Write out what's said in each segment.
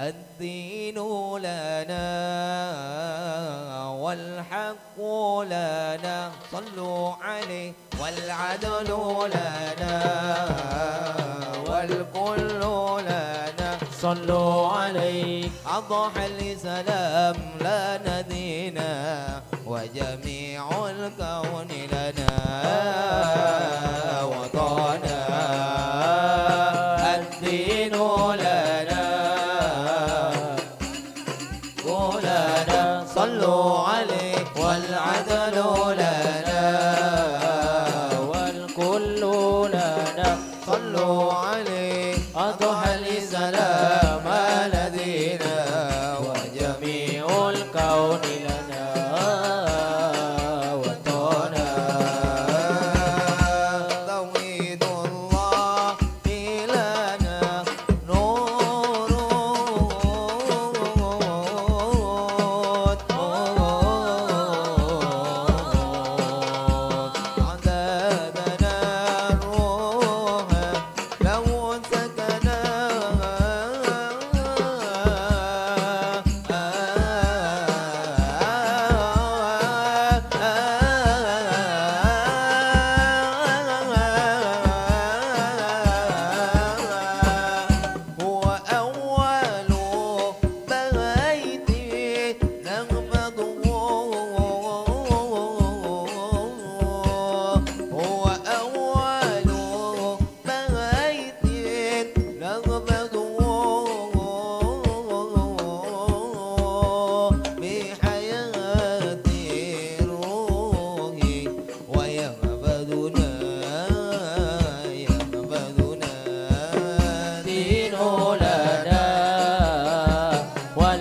الدين لنا والحق لنا. صلوا عليه. والعدل لنا والكل لنا. صلوا عليه. أضحى السلام لنا دينا وجميع الكون لنا. صلوا عليه والعدل لنا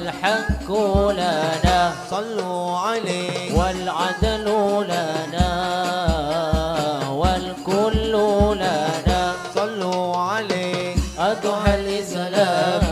والحق لنا. صلوا عليه. والعدل لنا. والكل لنا. صلوا عليه. أدعى الإسلام.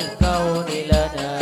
الكون لنا.